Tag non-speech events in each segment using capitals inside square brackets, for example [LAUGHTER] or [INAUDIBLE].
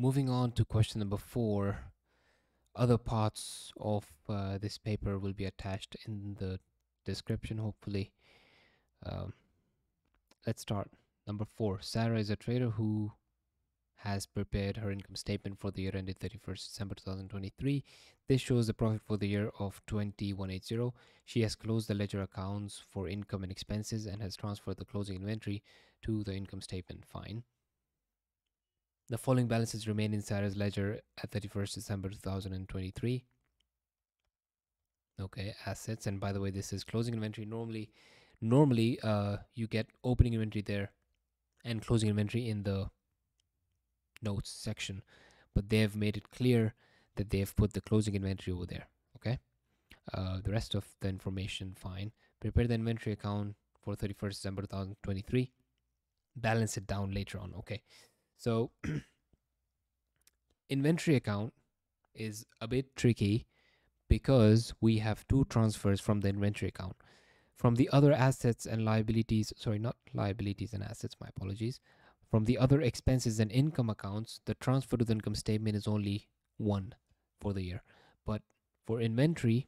moving on to question number four. Other parts of uh, this paper will be attached in the description, hopefully. Um, let's start. Number four Sarah is a trader who has prepared her income statement for the year ended 31st December 2023. This shows the profit for the year of 2180. She has closed the ledger accounts for income and expenses and has transferred the closing inventory to the income statement. Fine. The following balances remain in Sarah's ledger at 31st December 2023. Okay, assets. And by the way, this is closing inventory. Normally, normally uh, you get opening inventory there and closing inventory in the notes section but they have made it clear that they have put the closing inventory over there okay uh, the rest of the information fine prepare the inventory account for 31st December 2023 balance it down later on okay so [CLEARS THROAT] inventory account is a bit tricky because we have two transfers from the inventory account from the other assets and liabilities sorry not liabilities and assets my apologies from the other expenses and income accounts, the transfer to the income statement is only one for the year. But for inventory,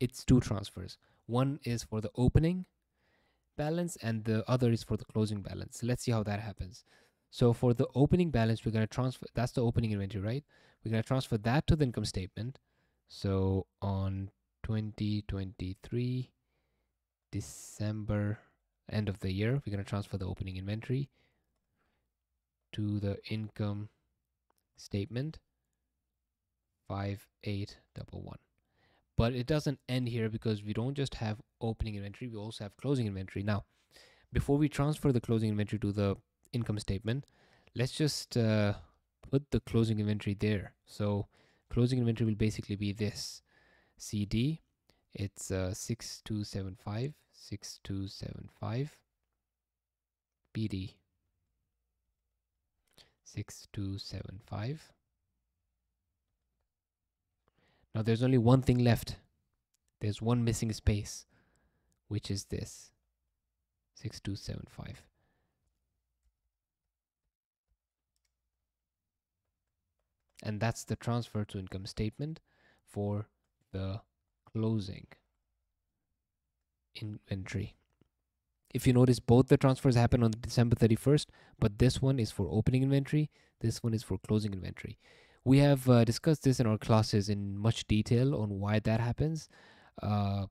it's two transfers. One is for the opening balance and the other is for the closing balance. Let's see how that happens. So for the opening balance, we're going to transfer, that's the opening inventory, right? We're going to transfer that to the income statement. So on 2023, December, end of the year, we're going to transfer the opening inventory to the income statement 5811 but it doesn't end here because we don't just have opening inventory we also have closing inventory now before we transfer the closing inventory to the income statement let's just uh, put the closing inventory there. So closing inventory will basically be this cd it's uh, 6275 6275 bd 6275 now there's only one thing left. There's one missing space which is this 6275 and that's the transfer to income statement for the closing inventory. If you notice both the transfers happen on December 31st but this one is for opening inventory this one is for closing inventory. We have uh, discussed this in our classes in much detail on why that happens uh,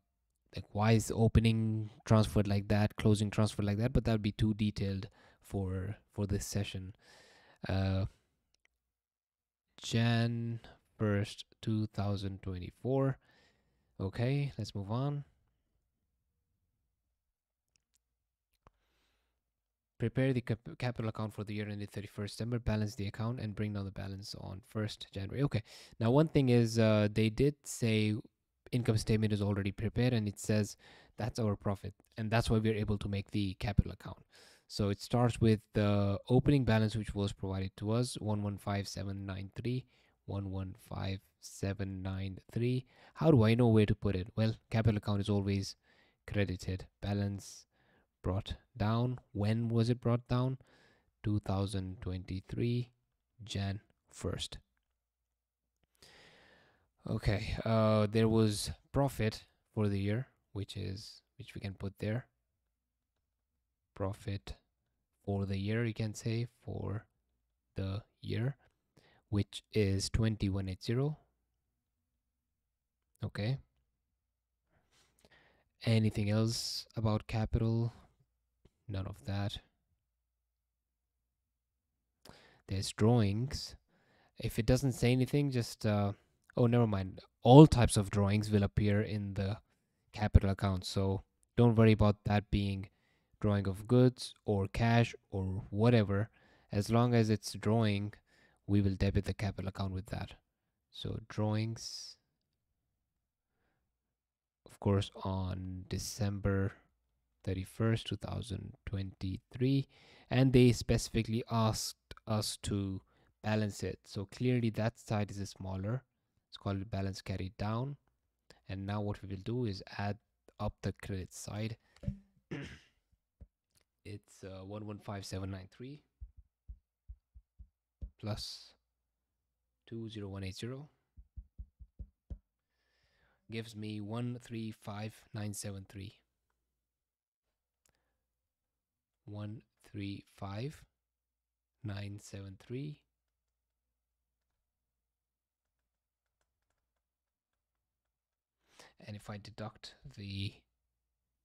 like why is opening transferred like that closing transferred like that but that would be too detailed for for this session. Uh, Jan 1st 2024 okay let's move on prepare the cap capital account for the year ended 31st December, balance the account, and bring down the balance on 1st January. Okay. Now, one thing is uh, they did say income statement is already prepared, and it says that's our profit, and that's why we're able to make the capital account. So it starts with the opening balance, which was provided to us 115793. 115793. How do I know where to put it? Well, capital account is always credited. Balance brought down. When was it brought down? 2023, Jan 1st. Okay, uh, there was profit for the year, which is which we can put there. Profit for the year, you can say for the year, which is 2180. Okay. Anything else about capital? none of that there's drawings if it doesn't say anything just uh, oh never mind all types of drawings will appear in the capital account so don't worry about that being drawing of goods or cash or whatever as long as it's drawing we will debit the capital account with that. So drawings of course on December 31st 2023 and they specifically asked us to balance it. So clearly that side is smaller. It's called balance carried down. And now what we will do is add up the credit side it's uh, 115793 plus 20180 gives me 135973 135973 and if I deduct the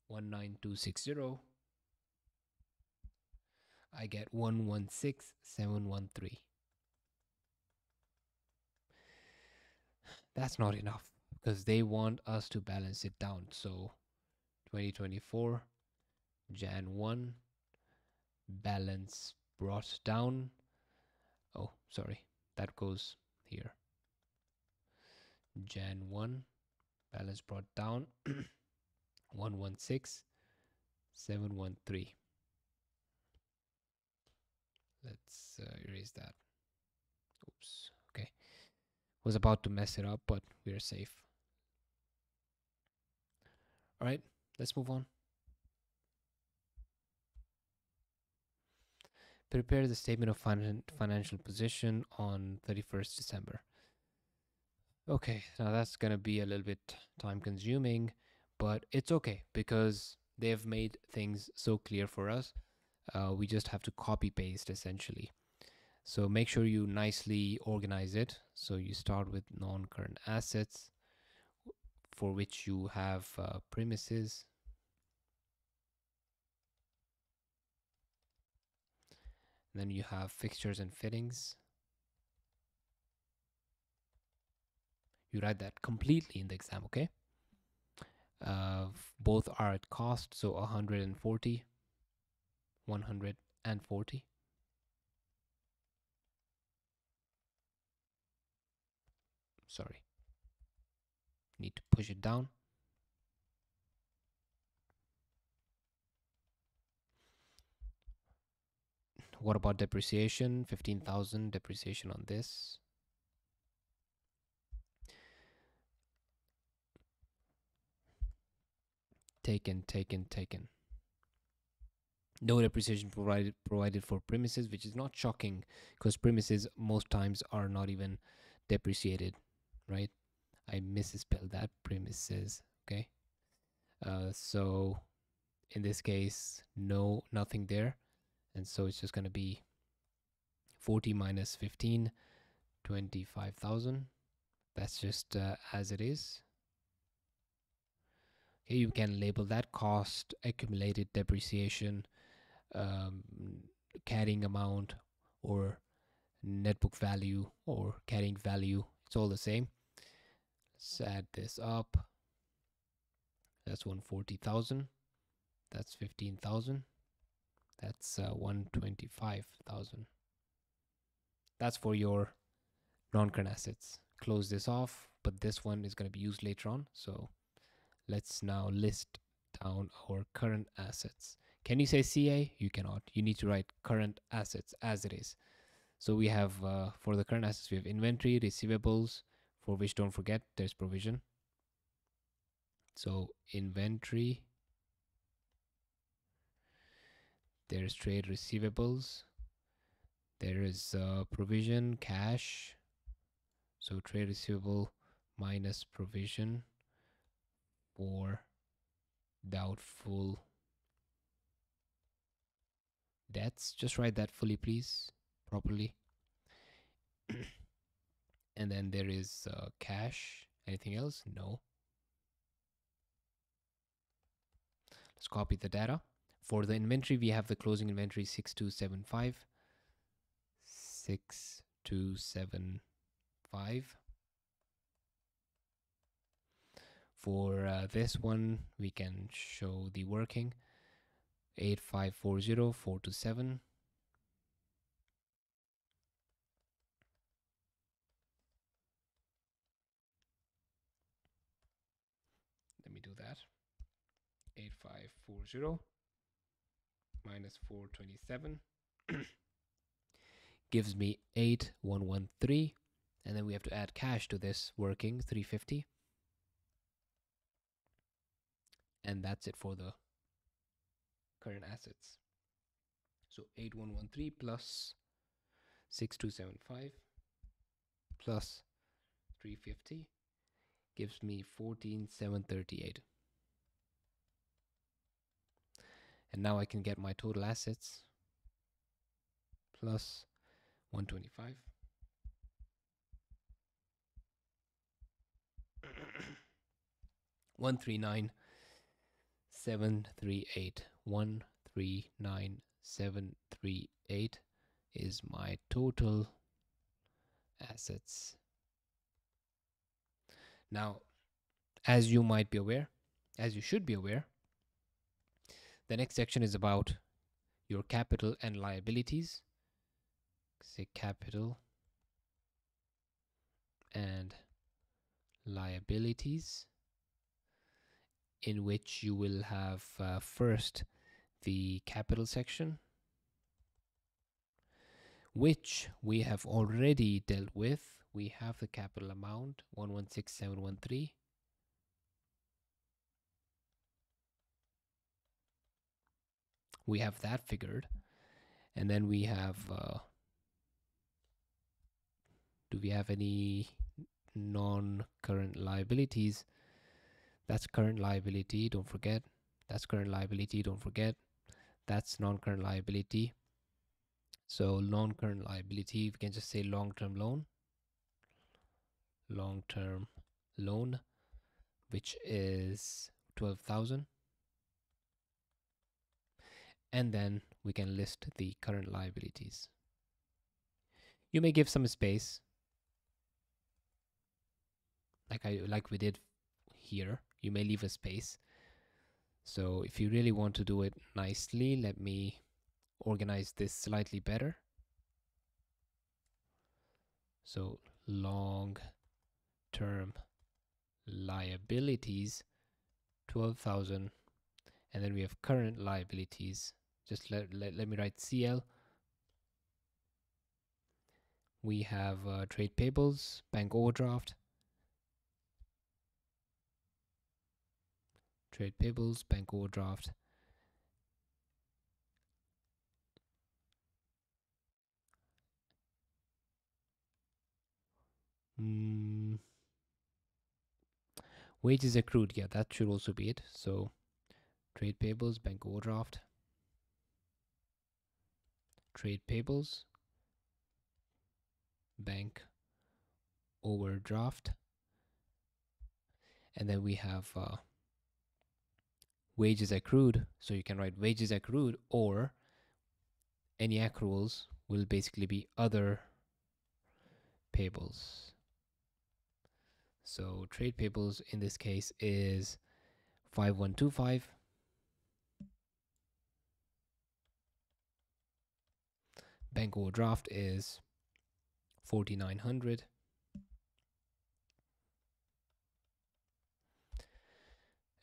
19260 I get 116713 that's not enough because they want us to balance it down. So 2024 Jan 1 balance brought down. Oh sorry that goes here. Jan 1 balance brought down. [CLEARS THROAT] 116 713 let's uh, erase that. Oops. Okay. Was about to mess it up but we're safe. All right. Let's move on. Prepare the statement of fin financial position on 31st December. Okay. Now that's gonna be a little bit time consuming but it's okay because they've made things so clear for us uh, we just have to copy paste essentially. So make sure you nicely organize it. So you start with non-current assets for which you have uh, premises. Then you have fixtures and fittings. You write that completely in the exam okay? Uh, both are at cost so 140 140 sorry. Need to push it down. What about depreciation? 15,000 depreciation on this. Taken taken taken no depreciation provided provided for premises which is not shocking because premises most times are not even depreciated right? I misspelled that premises okay? Uh, so in this case no nothing there. And so it's just going to be 40 minus 15 25,000 that's just uh, as it is. Okay you can label that cost accumulated depreciation um, carrying amount or net book value or carrying value it's all the same. Let's add this up. That's 140,000 that's 15,000 that's uh, 125,000 that's for your non-current assets. Close this off but this one is going to be used later on. So let's now list down our current assets can you say CA? You cannot. You need to write current assets as it is. So we have, uh, for the current assets, we have inventory, receivables, for which don't forget there's provision. So inventory, there's trade receivables, there is uh, provision, cash. So trade receivable minus provision for doubtful debts just write that fully please properly. [CLEARS THROAT] And then there is uh, cash. Anything else? No. Let's copy the data. For the inventory we have the closing inventory 6275 6275 for uh, this one we can show the working 8540 427 let me do that. 8540 minus 427 [CLEARS THROAT] gives me 8113 and then we have to add cash to this working 350 and that's it for the current assets. So 8113 plus 6275 plus 350 gives me 14738 and now I can get my total assets plus 125 [CLEARS THROAT] one three nine seven three eight one three nine seven three eight is my total assets. Now as you might be aware as you should be aware the next section is about your capital and liabilities. Say capital and liabilities in which you will have uh, first the capital section which we have already dealt with. We have the capital amount 116713 we have that figured. And then we have uh, do we have any non-current liabilities? That's current liability don't forget. That's current liability don't forget that's non-current liability. So non-current liability we can just say long-term loan. Long-term loan which is 12,000 and then we can list the current liabilities. You may give some space like I like we did here. You may leave a space so if you really want to do it nicely let me organize this slightly better. So long term liabilities 12,000 and then we have current liabilities. Just let, let, let me write CL we have uh, trade payables bank overdraft trade payables, bank overdraft. Mm. Wages accrued, yeah, that should also be it. So trade payables, bank overdraft, trade payables, bank overdraft, and then we have uh, wages accrued. So you can write wages accrued or any accruals will basically be other payables. So trade payables in this case is 5125. Bank overdraft is 4900.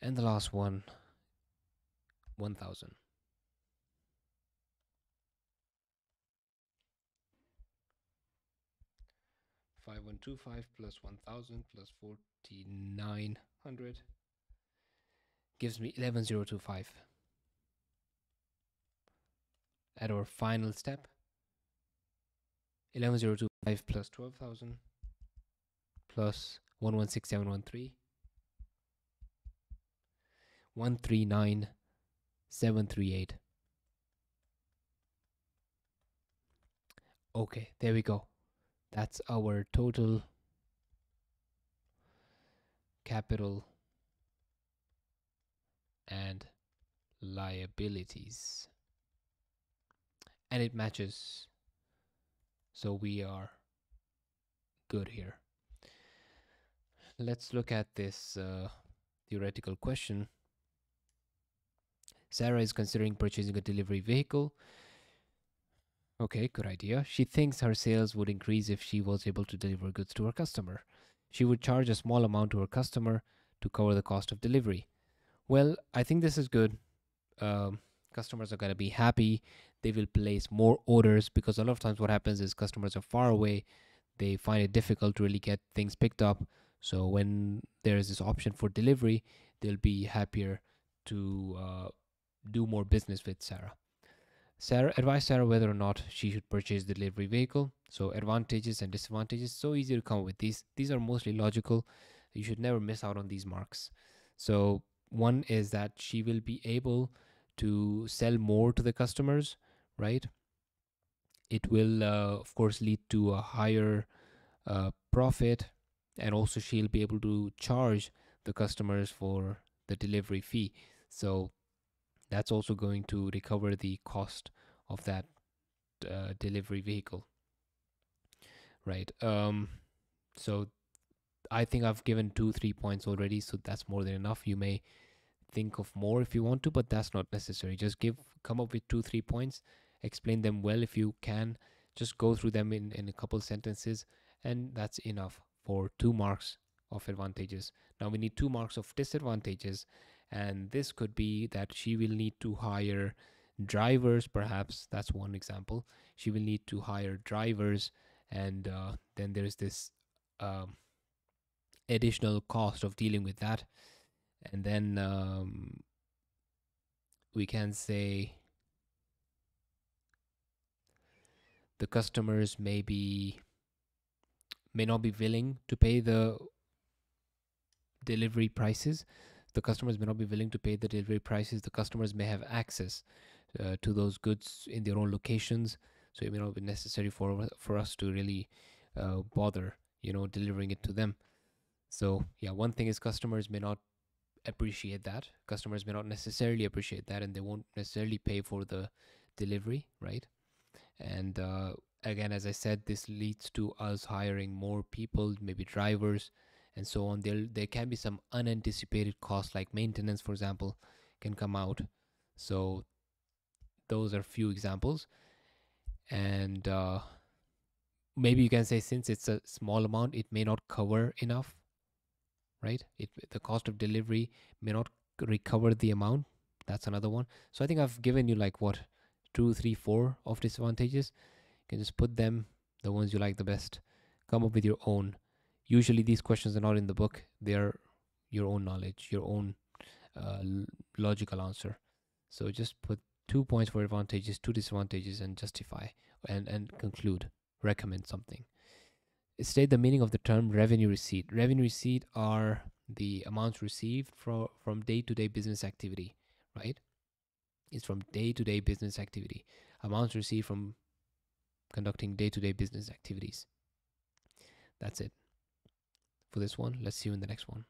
And the last one 1000. Five one two five plus one thousand plus forty nine hundred gives me eleven zero two five. At our final step, eleven zero two five plus twelve thousand plus one one six seven one three one three nine 738. Okay, there we go. That's our total capital and liabilities. And it matches. So we are good here. Let's look at this uh, theoretical question. Sarah is considering purchasing a delivery vehicle. Okay, good idea. She thinks her sales would increase if she was able to deliver goods to her customer. She would charge a small amount to her customer to cover the cost of delivery. Well, I think this is good. Um, customers are going to be happy. They will place more orders because a lot of times what happens is customers are far away. They find it difficult to really get things picked up. So when there is this option for delivery, they'll be happier to uh, do more business with Sarah. Sarah advise Sarah whether or not she should purchase the delivery vehicle. So advantages and disadvantages. So easy to come up with these. These are mostly logical. You should never miss out on these marks. So one is that she will be able to sell more to the customers, right? It will, uh, of course, lead to a higher uh, profit, and also she'll be able to charge the customers for the delivery fee. So that's also going to recover the cost of that uh, delivery vehicle, right? Um, so I think I've given two, three points already, so that's more than enough. You may think of more if you want to, but that's not necessary. Just give, come up with two, three points, explain them well if you can. Just go through them in, in a couple sentences, and that's enough for two marks of advantages. Now we need two marks of disadvantages, and this could be that she will need to hire drivers, perhaps. That's one example. She will need to hire drivers, and uh, then there's this. Um, additional cost of dealing with that and then um, we can say the customers may be may not be willing to pay the delivery prices the customers may not be willing to pay the delivery prices the customers may have access uh, to those goods in their own locations. So it may not be necessary for for us to really uh, bother you know delivering it to them. So yeah one thing is customers may not appreciate that. Customers may not necessarily appreciate that and they won't necessarily pay for the delivery right? And uh, again as i said this leads to us hiring more people maybe drivers and so on there there can be some unanticipated costs like maintenance for example can come out. So those are few examples. And uh, maybe you can say since it's a small amount it may not cover enough right? It the cost of delivery may not recover the amount. That's another one. So i think i've given you like what two three four of disadvantages. You can just put them the ones you like the best. Come up with your own usually these questions are not in the book they're your own knowledge your own uh, logical answer so just put two points for advantages two disadvantages and justify and and conclude recommend something state the meaning of the term revenue receipt. Revenue receipt are the amounts received from from day-to-day business activity, right? It's from day-to-day business activity. Amounts received from conducting day-to-day business activities. That's it for this one. Let's see you in the next one.